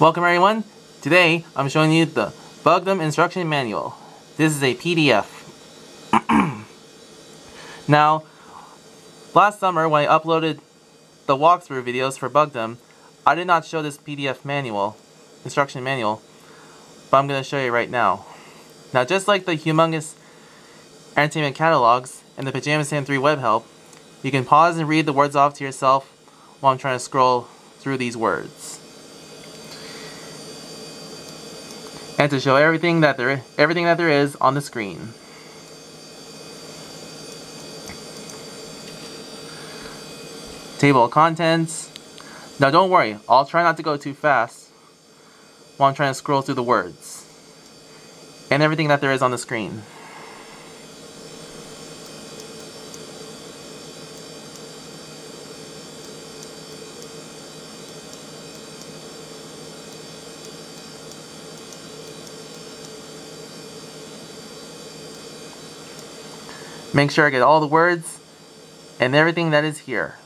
Welcome everyone. Today I'm showing you the Bugdom Instruction Manual. This is a PDF. now, last summer when I uploaded the walkthrough videos for Bugdom, I did not show this PDF manual, instruction manual, but I'm going to show you right now. Now just like the humongous entertainment catalogs and the Pajama Sam 3 web help, you can pause and read the words off to yourself while I'm trying to scroll through these words. And to show everything that there everything that there is on the screen. Table of contents. Now don't worry, I'll try not to go too fast while I'm trying to scroll through the words. And everything that there is on the screen. Make sure I get all the words and everything that is here.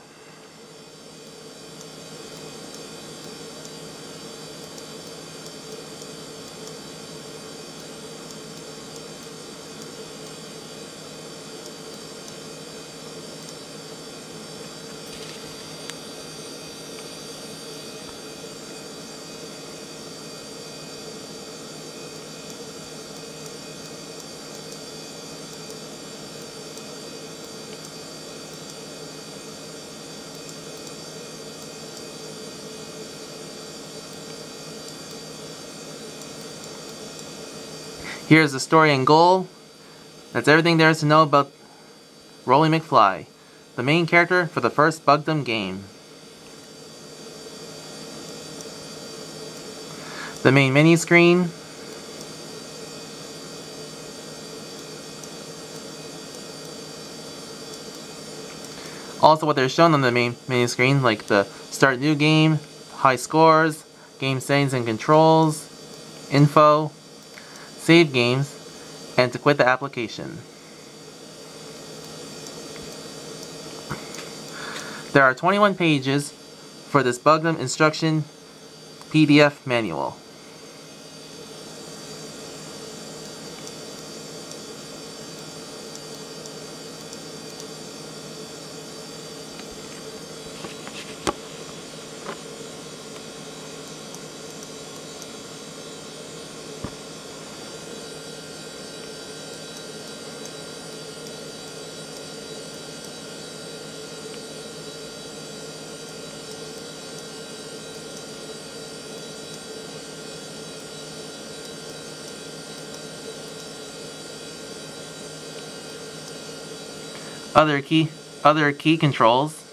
Here's the story and goal. That's everything there is to know about Rollie McFly, the main character for the first Bugdom game. The main menu screen. Also what they're shown on the main menu screen, like the start new game, high scores, game settings and controls, info, save games, and to quit the application. There are 21 pages for this Bugdom instruction PDF manual. Other key other key controls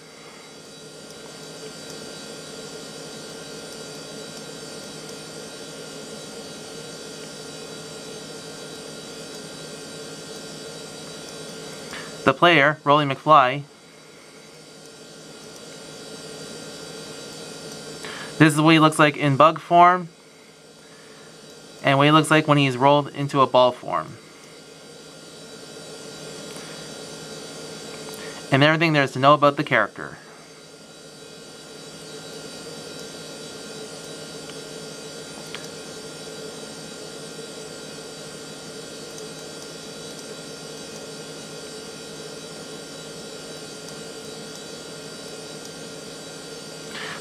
The player, Rollie McFly, This is what he looks like in bug form, and what he looks like when he's rolled into a ball form. And everything there is to know about the character.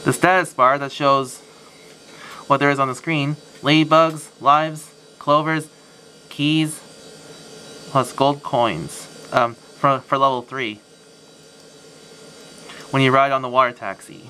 The status bar that shows what there is on the screen, ladybugs, lives, clovers, keys, plus gold coins um, for, for level 3 when you ride on the water taxi.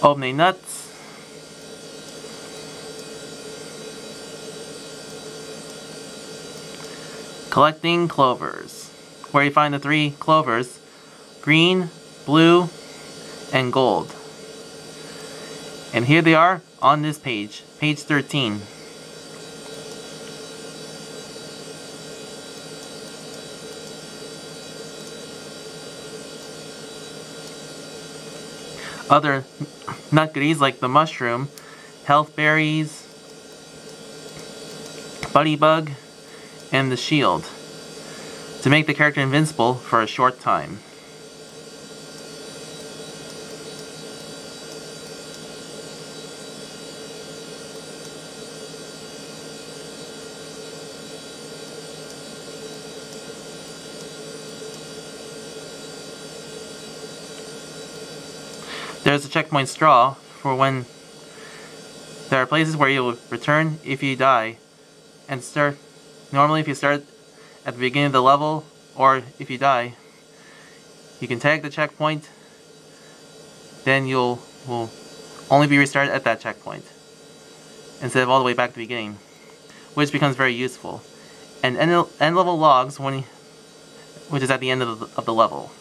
Opening nuts. collecting clovers, where you find the three clovers, green, blue, and gold. And here they are on this page, page 13. Other nut goodies like the mushroom, health berries, buddy bug, and the shield to make the character invincible for a short time. There's a checkpoint straw for when there are places where you'll return if you die and start normally if you start at the beginning of the level or if you die you can tag the checkpoint then you'll will only be restarted at that checkpoint instead of all the way back to the beginning which becomes very useful. And end, end level logs when which is at the end of the, of the level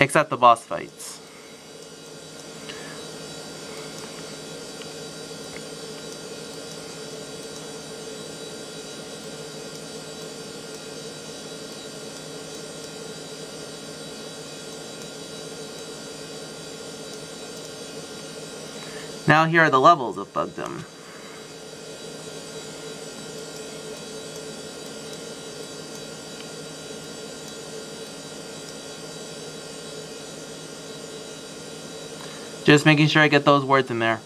except the boss fights Now here are the levels of Bugdom. Just making sure I get those words in there.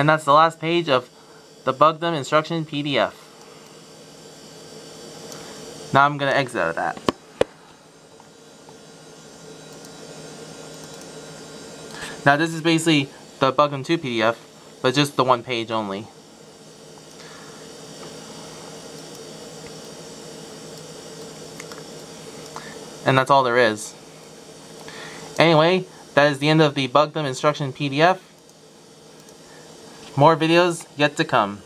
And that's the last page of the Bugdom instruction PDF. Now I'm going to exit out of that. Now this is basically the Bugdom 2 PDF, but just the one page only. And that's all there is. Anyway, that is the end of the Bugdom instruction PDF. More videos yet to come.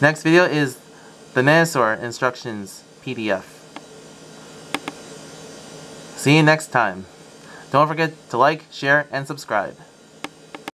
Next video is the Nanosaur instructions PDF. See you next time. Don't forget to like, share, and subscribe.